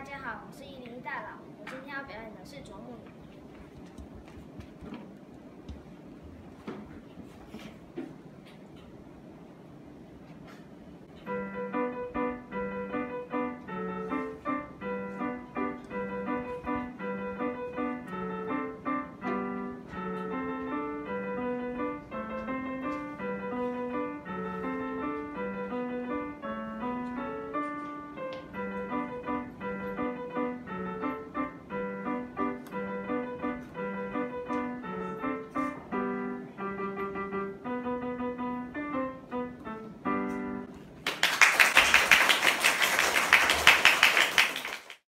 大家好，我是一零一大佬，我今天要表演的是啄木鸟。